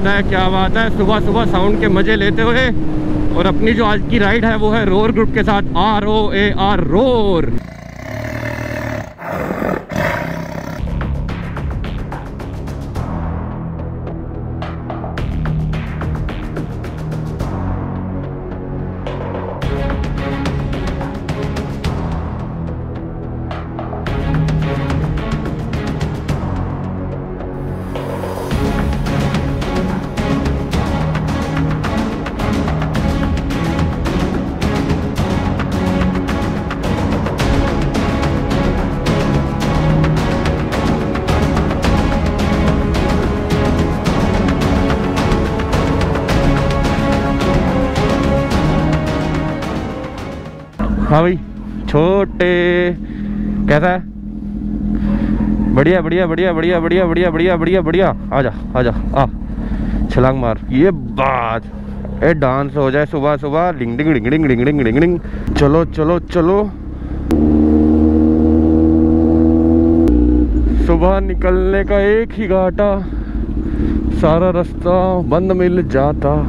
बात है क्या बात है? सुबह सुबह साउंड के मज़े लेते हुए और अपनी जो आज की राइड है, वो है रोर ग्रुप के साथ R O A R roar हाँ भाई, छोटे, कैसा है? बढ़िया बढ़िया बढ़िया बढ़िया बढ़िया बढ़िया बढ़िया बढ़िया बढ़िया। आजा आजा, आ। छलांग मार। ये बात। ए डांस हो जाए सुबह सुबह। डिंग डिंग डिंग डिंग डिंग डिंग डिंग डिंग चलो चलो चलो। सुबह निकलने का एक ही घाटा। सारा रास्ता बंद मिल जाता।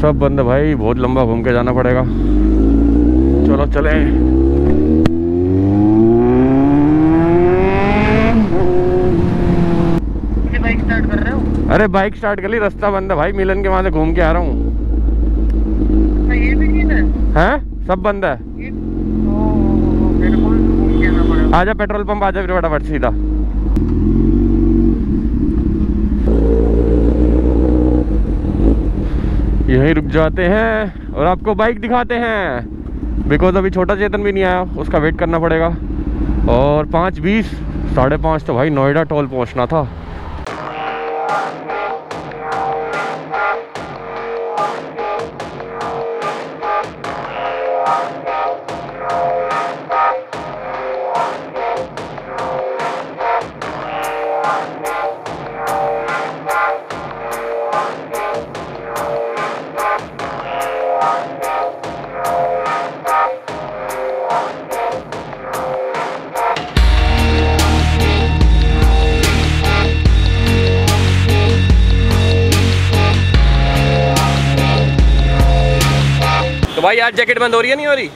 सब बंद। भाई, बहुत लंबा घूम के जाना पड़ेगा। चलो चले। बाइक स्टार्ट कर रहे हो? अरे बाइक स्टार्ट कर ली रास्ता बंद है भाई मिलन के वहाँ से घूम के आ रहा हूँ। ये भी नहीं है। हैं? सब बंद है? आना पड़ेगा आजा पेट्रोल पंप आजा फिर फटाफट सीधा। यहीं रुक जाते हैं और आपको बाइक दिखाते हैं। बिकॉज़ अभी छोटा चेतन भी नहीं आया, उसका वेट करना पड़ेगा। और पाँच बीस, साढ़े पाँच तो भाई नोएडा टोल पहुँचना था। तो भाई आज जैकेट बंद हो रही है नहीं हो रही?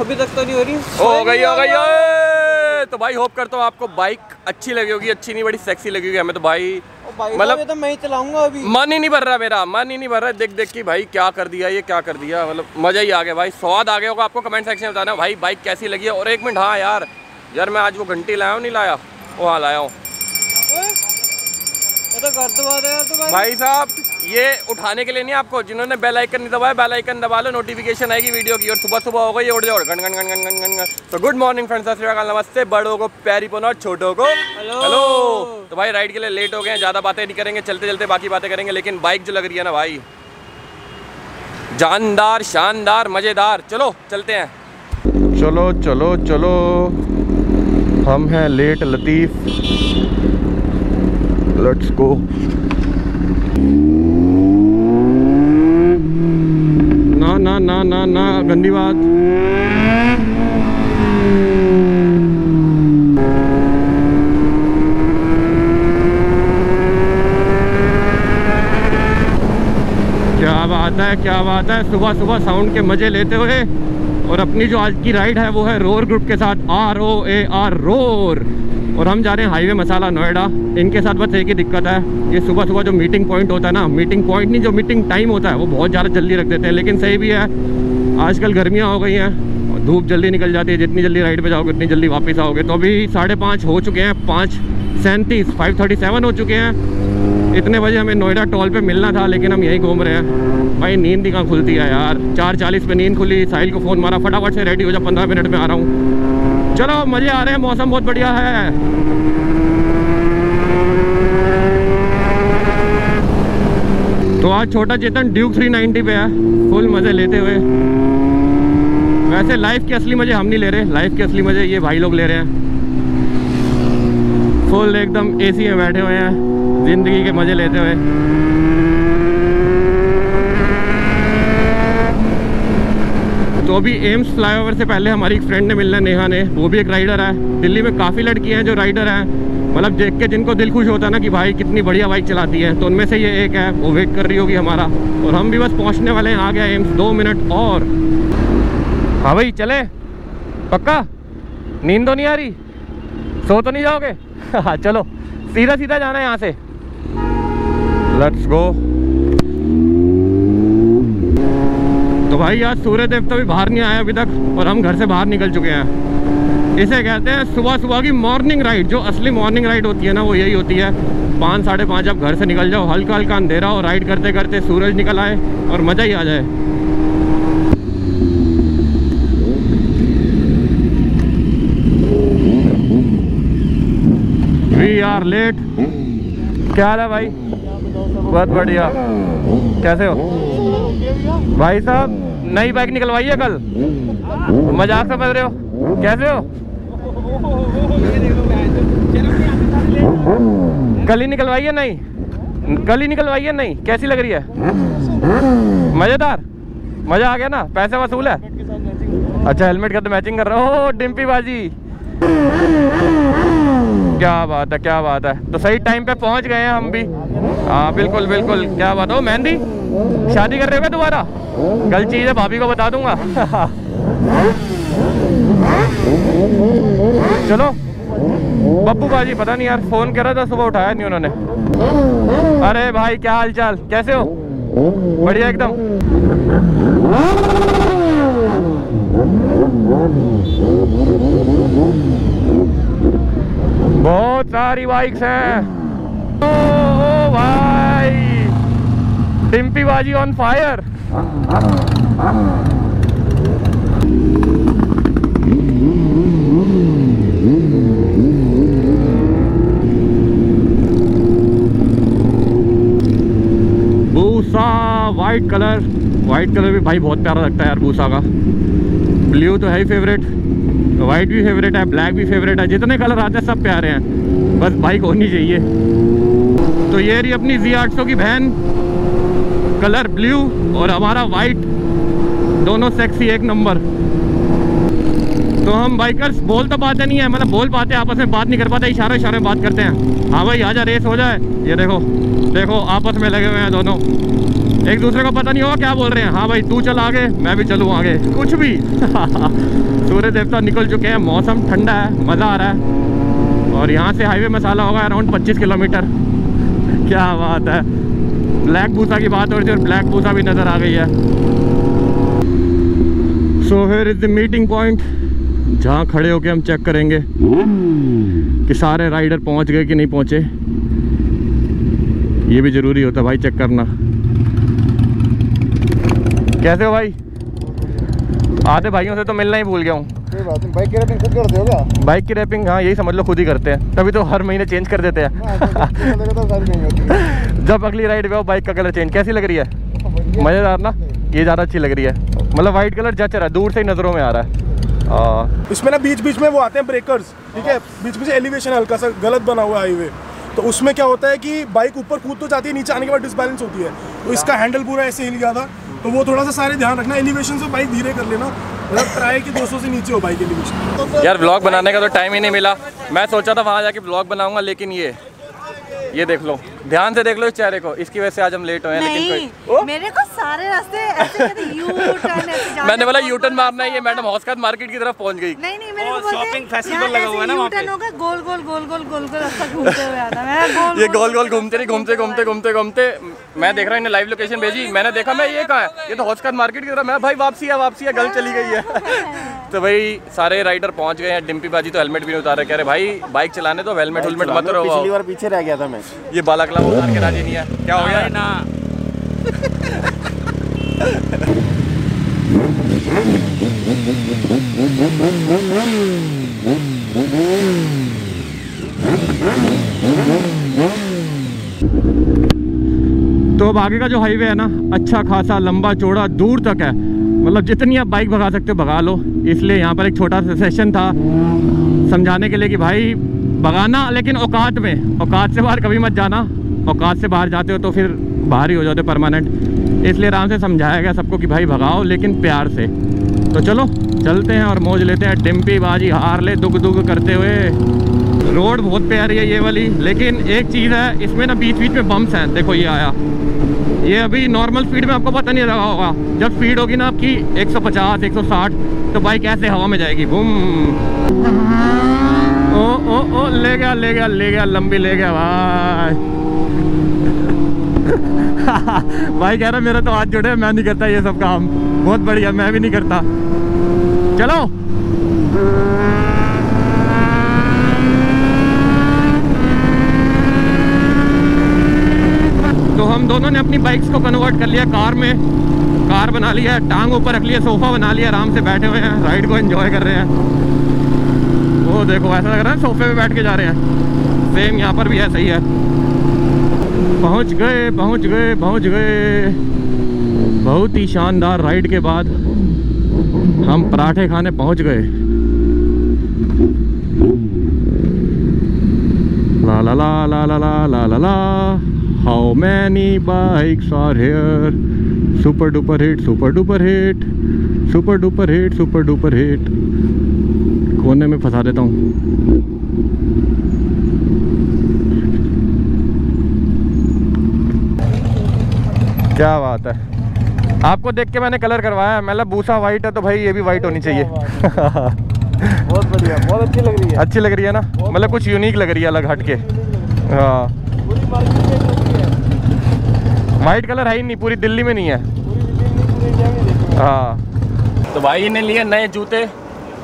अभी तक तो नहीं हो रही। हो गई हो गई तो भाई होप करता हूँ आपको बाइक अच्छी लगी होगी अच्छी नहीं बड़ी सेक्सी लगी होगी हमें तो भाई। मतलब तो मैं ही चलाऊँगा अभी। मन ही नहीं भर रहा मेरा मन ही नहीं भर रहा। देख देख के भाई क्या कर दिया ये क्या कर दिया मतलब मज़ा ही आ गया। भाई स्वाद आ गया होगा आपको कमेंट सेक्शन में बताना। भाई बाइक कैसी लगी है? और एक मिनट हाँ यार यार मैं आज वो घंटी लाया हूँ नहीं लाया? वो हाँ लाया हूँ। तो तो भाई साहब ये उठाने के लिए नहीं आपको जिन्होंने बेल आइकन नहीं दबाया बेल आइकन दबा लो नोटिफिकेशन आएगी वीडियो की और सुबह सुबह होगा ये उड़ जाओ gun gun gun gun gun gun तो गुड मॉर्निंग फ्रेंड्स सत श्री नमस्ते। बड़ों को प्यारी पोना और छोटों को। हेलो। हेलो तो भाई राइड के लिए लेट हो गए ज़्यादा बातें नहीं करेंगे चलते चलते बाकी बातें करेंगे लेकिन बाइक जो लग रही है ना भाई जानदार शानदार मज़ेदार। चलो चलते हैं। चलो चलो चलो। हम हैं लेट लतीफ़। लेट्स गो ना ना ना गंदी बात क्या बात है, क्या बात है। सुबह सुबह साउंड के मज़े लेते हुए और अपनी जो आज की राइड है, वो है रोर ग्रुप के साथ R O A R roar और हम जा रहे हैं हाईवे मसाला नोएडा। इनके साथ बस एक ही दिक्कत है, ये सुबह सुबह जो मीटिंग पॉइंट होता है ना मीटिंग पॉइंट नहीं, जो मीटिंग टाइम होता है, वो बहुत ज़्यादा जल्दी रख देते हैं। लेकिन सही भी है, आजकल गर्मियाँ हो गई हैं, और धूप जल्दी निकल जाती है, जितनी जल्दी राइड पर जाओगे, उतनी जल्दी वापस आओगे। तो अभी साढ़े पाँच हो चुके हैं, पाँच सैंतीस फाइव थर्टी सेवन हो चुके हैं। इतने बजे हमें नोएडा टोल पे मिलना था, लेकिन हम यहीं घूम रहे हैं। भाई, नींद ही कहाँ खुलती है यार। चार चालीस पे नींद खुली, साहिल को फ़ोन मारा, फटाफट से रेडी हो जा, पंद्रह मिनट में आ रहा हूँ। चलो, मज़े आ रहे हैं, मौसम बहुत बढ़िया है। तो आज छोटा चेतन ड्यूक 390 पे है फुल मज़े लेते हुए। वैसे लाइफ के असली मज़े हम नहीं ले रहे लाइफ के असली मज़े ये भाई लोग ले रहे हैं। फुल एकदम एसी में बैठे हुए हैं। ज़िंदगी के मज़े लेते हुए। तो अभी एम्स फ्लाईओवर से पहले हमारी एक फ्रेंड ने मिलना नेहा ने। वो भी एक राइडर है। दिल्ली में काफ़ी लड़कियाँ हैं जो राइडर हैं। मतलब देख के जिनको दिल खुश होता है ना कि भाई कितनी बढ़िया बाइक चलाती है तो उनमें से ये एक है, वो वेट कर रही होगी हमारा। और हम भी बस पहुँचने वाले हैं, आ गया एम्स दो मिनट और। हाँ भाई, चले। पक्का? नींद तो नहीं आ रही? सो तो नहीं जाओगे? हाँ चलो। सीधा सीधा जाना है यहाँ से। लेट्स गो तो भाई, आज सूर्य देवता भी बाहर नहीं आया अभी तक और हम घर से बाहर निकल चुके हैं। इसे कहते हैं सुबह सुबह की मॉर्निंग राइड जो असली मॉर्निंग राइड होती है ना, वो यही होती है। पाँच, साढ़े पाँच, आप घर से निकल जाओ हल्का हल्का अंधेरा हो राइड करते करते सूरज निकल आए और मज़ा ही आ जाए। वी आर लेट क्या हाल है भाई? बहुत बढ़िया। कैसे हो? भाई साहब, नई बाइक निकलवाई है कल? मज़ाक समझ रहे हो? कैसे हो? कल ही निकलवाई है नहीं कल ही निकलवाई है नहीं कैसी लग रही है? मज़ेदार? मज़ा आ गया ना? पैसे वसूल है? अच्छा हेलमेट का तो मैचिंग कर रहा हो। डिम्पी बाजी क्या बात है, क्या बात है। तो सही टाइम पे पहुँच गए हैं हम भी। हाँ बिल्कुल बिल्कुल। क्या बात है। मेहंदी? शादी कर रहे हो दोबारा? कल चीज़ है, भाभी को बता दूँगा। चलो। बब्बू बाजी, पता नहीं यार फ़ोन कर रहा था, सुबह उठाया नहीं उन्होंने। अरे भाई, क्या हाल चाल कैसे हो? बढ़िया एकदम। बहुत सारी बाइक्स हैं। ओ, ओ भाई। टिम्पी बाजी on fire white colour white colour भी भाई बहुत प्यारा लगता है यार बूसा का। ब्लू तो है ही फेवरेट वाइट भी फेवरेट है ब्लैक भी फेवरेट है। जितने कलर आते हैं, सब प्यारे हैं। बस बाइक होनी चाहिए। तो ये रही अपनी जी आठ की बहन। कलर ब्लू और हमारा वाइट दोनों सेक्सी एक नंबर तो हम बाइकर्स बोल तो पाते नहीं है मतलब बोल पाते आपस में बात नहीं कर पाते, इशारे इशारे में बात करते हैं। हाँ भाई, आजा रेस हो जाए। ये देखो देखो, आपस में लगे हुए हैं दोनों। एक दूसरे को पता नहीं होगा क्या बोल रहे हैं। हाँ भाई, तू चल आगे, मैं भी चलूँ आगे। कुछ भी। सूर्य देवता निकल चुके हैं। मौसम ठंडा है, मज़ा आ रहा है। और यहाँ से हाईवे मसाला होगा अराउंड 25 किलोमीटर। क्या बात है। ब्लैक भूसा की बात हो रही थी और ब्लैक भूसा भी नज़र आ गई है। So here is the meeting point जहाँ खड़े होके हम चेक करेंगे कि सारे राइडर पहुँच गए कि नहीं पहुँचे। ये भी ज़रूरी होता भाई चेक करना। कैसे हो भाई? आधे भाइयों से तो मिलना ही भूल गया हूँ। कोई बात नहीं बाइक की रेटिंग खुद करते हो क्या? बाइक की रैपिंग हाँ यही समझ लो खुद ही करते हैं। तभी तो हर महीने चेंज कर देते हैं। हाँ, तो तो जब अगली राइड पे हो बाइक का कलर चेंज कैसी लग रही है? मज़ेदार ना ये ज़्यादा अच्छी लग रही है। मतलब वाइट कलर जच रहा है दूर से ही नज़रों में आ रहा है। हाँ। इसमें ना बीच बीच में वो आते हैं ब्रेकर्स ठीक है? बीच बीच एलिवेशन हल्का सा गलत बना हुआ हाईवे तो उसमें क्या होता है कि बाइक ऊपर कूद तो जाती है नीचे आने के बाद डिसबैलेंस होती है। तो इसका हैंडल पूरा ऐसे हिल गया था। तो वो थोड़ा सा सारे ध्यान रखना एलिवेशन से बाइक धीरे कर लेना। मतलब ट्राई कि 200 से नीचे हो बाइक एलिवेशन यार ब्लॉग बनाने का तो टाइम ही नहीं मिला। मैं सोचा था वहाँ जाके ब्लॉग बनाऊँगा लेकिन ये ये देख लो। ध्यान से देख लो इस चेहरे को। इसकी वजह से आज हम लेट हुए हैं लेकिन कोई- मेरे को सारे रास्ते ऐसे यू टर्न ऐसे मैंने बोला यू टर्न मारना है ये मैडम हौसखात मार्केट की तरफ़ पहुँच गई। नहीं नहीं मेरे को festival यहाँ लगा हुआ है ना वहाँ पे। होगा गोल गोल गोल गोल गोल गोल रास्ता घूमते हुए आना मैं गोल ये गोल गोल घूमते नहीं घूमते घूमते घूमते घूमते मैं देख रहा हूँ इन्हें लाइव लोकेशन भेजी। मैंने देखा मैं ये कहाँ है? ये तो हौसखात मार्केट की तरफ़। मैं भाई वापसी है वापसी है गल चली गई है। तो भाई सारे राइडर पहुँच गए हैं। डिम्पी बाजी तो हेलमेट भी नहीं उतारे। कह रहे भाई बाइक चलाने तो हेलमेट हेलमेट मत रहो पिछली बार पीछे रह गया था मैं। ये बालाकला उतार के राज़ी नहीं है क्या हो गया? ना। तो अब आगे का जो हाईवे है ना अच्छा खासा लंबा चौड़ा दूर तक है। मतलब जितनी आप बाइक भगा सकते हो भगा लो। इसलिए यहाँ पर एक छोटा सा सेशन था समझाने के लिए कि भाई भगाना लेकिन औकात में। औकात से बाहर कभी मत जाना। औकात से बाहर जाते हो तो फिर बाहर ही हो जाते परमानेंट इसलिए आराम से समझाया गया सबको कि भाई भगाओ, लेकिन प्यार से। तो चलो, चलते हैं और मौज लेते हैं। डिम्पी बाजी हार ले दुग दुग करते हुए। रोड बहुत प्यारी है ये वाली, लेकिन एक चीज़ है, इसमें ना बीच बीच में बम्स हैं। देखो ये आया। ये अभी नॉर्मल स्पीड में आपको पता नहीं लगा होगा। जब स्पीड होगी ना आपकी 150 160 तो बाइक ऐसे हवा में जाएगी। बूम। ओ ओ ओ, ले गया ले गया ले गया, लंबी ले गया, भाई। भाई कह रहा मेरा तो हाथ जुड़े मैं नहीं करता ये सब काम। बहुत बढ़िया, मैं भी नहीं करता। चलो। तो हम दोनों ने अपनी बाइक्स को कन्वर्ट कर लिया कार में। कार बना लिया, टांग ऊपर रख लिया सोफा बना लिया, आराम से बैठे हुए हैं राइड को एंजॉय कर रहे हैं। वो देखो, ऐसा लग रहा है सोफे पे बैठ के जा रहे हैं। सेम यहाँ पर भी ऐसा ही है। पहुँच गए पहुँच गए पहुँच गए। बहुत ही शानदार राइड के बाद हम पराठे खाने पहुँच गए। ला ला ला ला ला ला ला ला ला। How many bikes are here super duper hit super duper hit super duper hit super duper hit कोने में फंसा देता हूँ। क्या बात है। आपको देख के मैंने कलर करवाया है मतलब भूसा वाइट है तो भाई ये भी वाइट होनी चाहिए। बहुत बढ़िया बहुत अच्छी लग रही है। अच्छी लग रही है ना? मतलब कुछ यूनिक लग रही है अलग हट के। हाँ। है। वाइट कलर है ही नहीं पूरी दिल्ली में नहीं है। हाँ। तो भाई ने लिए नए जूते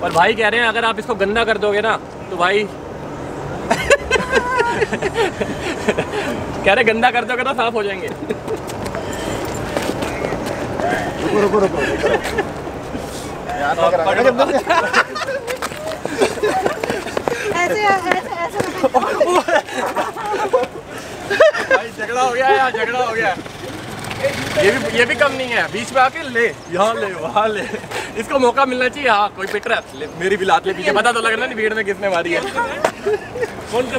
और भाई कह रहे हैं अगर आप इसको गंदा कर दोगे ना तो भाई कह रहे गंदा कर दोगे तो साफ़ हो जाएँगे। रुको रुको रुको ऐसे भाई झगड़ा हो गया यार झगड़ा हो गया ये भी ये भी कम नहीं है बीच में आके ले यहाँ ले वहाँ ले इसको मौका मिलना चाहिए हाँ कोई पिट रहा है मेरी भी लात ले पीछे पता तो लग रहा ना भीड़ में किसने मारी है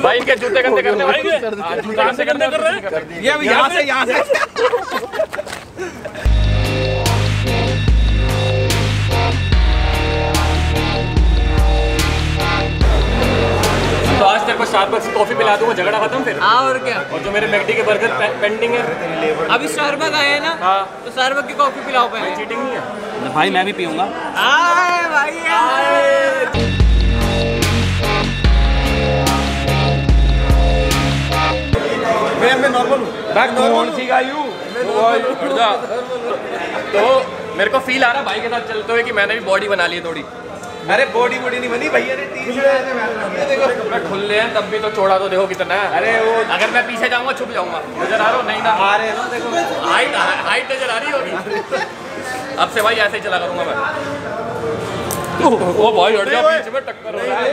भाई इनके जूते गंदे करने हाँ, जूते गंदे कर रहे हैं ये यहाँ से यहाँ से। तो आज तेरे को स्टारबक्स कॉफ़ी पिला दूँगा झगड़ा खत्म फिर। हाँ और क्या? और जो मेरे मैकडी के बर्गर पेंडिंग है। अभी स्टारबक आए हैं ना हाँ। तो स्टारबक की कॉफ़ी पिलाओ पहले। चीटिंग नहीं है। भाई मैं भी पीऊँगा। आए भाई आए। कौन सी गायू जा। तो मेरे को फील आ रहा भाई के साथ चलते हुए कि मैंने भी बॉडी बना ली है थोड़ी। अरे बॉडी बॉडी नहीं बनी भैया ने टी शर्ट मैं खुले हैं तब भी तो छोड़ा तो देखो कितना है। अरे वो अगर मैं पीछे जाऊँगा छुप जाऊँगा। नज़र आ रहा हूँ? नहीं ना। आ रहे हैं ना देखो। हाइट हाइट नज़र आ रही होगी। अब से भाई ऐसे ही चला करूँगा मैं। ओ भाई हट जा बीच में टक्कर हो रहा है।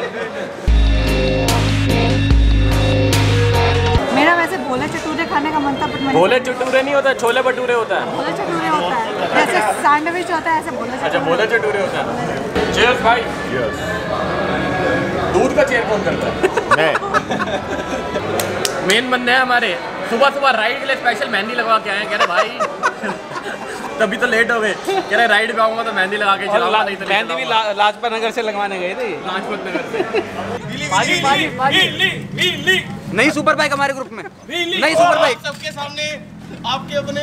मेरा वैसे भोले चटूरे खाने का मन था बट भोले चटूरे नहीं होता छोले भटूरे होता है। भोले चटूरे होता है। जैसे सैंडविच होता है ऐसे भोले अच्छा भोले चटूरे होता है। चेयर्स भाई यस दूध का चेयर कौन करता है? मैं। मेन बंदे हैं हमारे। सुबह सुबह राइड के लिए स्पेशल मेहंदी लगवा के आए हैं। कह रहे भाई तभी तो लेट हो गए। कह रहे राइड पे आऊँगा तो मेहंदी लगा के चलाऊँगा नहीं तो मेहंदी भी ला- लाजपत नगर से लगवाने गए थे। लाजपत नगर से। बाजी बाजी बाजी। नई सुपर बाइक हमारे ग्रुप में। नई सुपर बाइक सबके सामने आपके अपने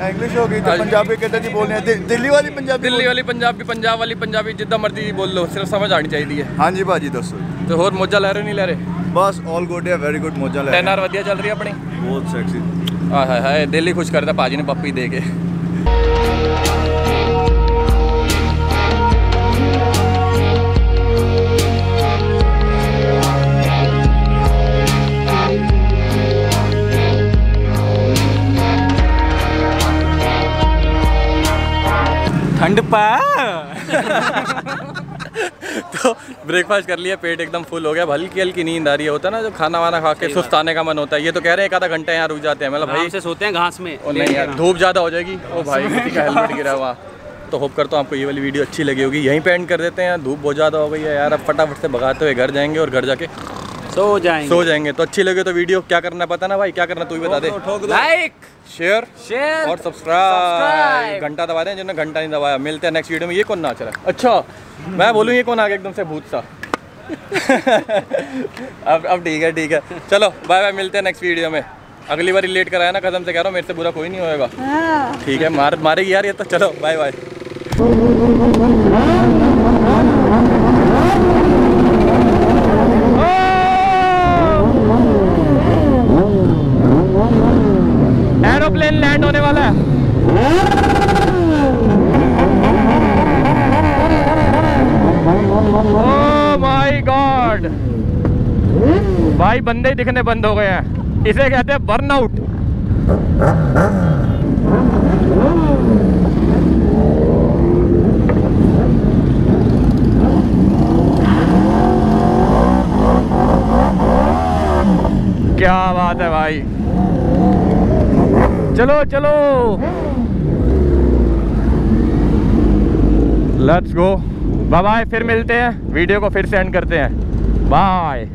ਇੰਗਲਿਸ਼ ਹੋ ਗਈ ਤੇ। ਪੰਜਾਬੀ ਕਿੱਦਾਂ ਦੀ ਬੋਲਨੀ ਹੈ? ਦਿੱਲੀ ਵਾਲੀ ਪੰਜਾਬੀ ਦਿੱਲੀ ਵਾਲੀ ਪੰਜਾਬੀ ਪੰਜਾਬ ਵਾਲੀ ਪੰਜਾਬੀ ਜਿੱਦਾਂ ਮਰਜ਼ੀ ਬੋਲ ਲਓ ਸਿਰਫ ਸਮਝ ਆਣੀ ਚਾਹੀਦੀ ਹੈ। ਹਾਂਜੀ ਭਾਜੀ ਦੱਸੋ ਤੇ ਹੋਰ ਮੋਜਾ ਲੈ ਰਹੇ ਨਹੀਂ ਲੈ ਰਹੇ? ਬਸ ਆਲ ਗੁੱਡ ਹੈ ਵੈਰੀ ਗੁੱਡ ਮੋਜਾ ਲੈ 10 ਆਰ ਵਧੀਆ ਚੱਲ ਰਹੀ ਆਪਣੀ? ਬਹੁਤ ਸੈਕਸੀ ਆਏ ਹਾਏ ਹਾਏ ਦਿਲ ਖੁਸ਼ ਕਰਦਾ ਭਾਜੀ ਨੇ ਪੱਪੀ ਦੇ ਕੇ। पा तो ब्रेकफास्ट कर लिया पेट एकदम फुल हो गया। हल्की हल्की नींद आ रही है होता है ना जो खाना वाना खा के सुस्त आने का मन होता है। ये तो कह रहे हैं एक आधा घंटा यहाँ रुक जाते हैं। मतलब भाई भाई से सोते हैं घास में। और नहीं यार धूप ज़्यादा हो जाएगी। ओ भाई किसी का हेलमेट गिरा हुआ। तो होप करता हूँ आपको ये वाली वीडियो अच्छी लगी होगी। यहीं पे एंड कर देते हैं। धूप बहुत ज़्यादा हो गई है यार। अब फटाफट से भगाते हुए घर जाएँगे और घर जाके सो जाएँगे। सो जाएँगे। तो अच्छी लगे तो वीडियो क्या करना पता ना भाई? क्या करना तू ही बता दे। लाइक शेयर शेयर और सब्सक्राइब घंटा दबा दें जिन्होंने घंटा नहीं दबाया। मिलते हैं नेक्स्ट वीडियो में। ये कौन नाच रहा है? अच्छा मैं बोलूँ ये कौन आ गया? एकदम से भूत सा। अब अब ठीक है ठीक है। चलो बाय बाय मिलते हैं नेक्स्ट वीडियो में। अगली बार लेट कराया ना कदम से कह रहा हूँ मेरे से बुरा कोई नहीं होएगा। ठीक है मार मारेगी यार ये तो। चलो बाय बाय होने वाला है। गॉड भाई, बंदे ही दिखने बंद हो गए हैं। इसे कहते हैं बर्नआउट क्या बात है भाई चलो। लेट्स गो बाय बाय फिर मिलते हैं। वीडियो को फिर से एंड करते हैं। बाय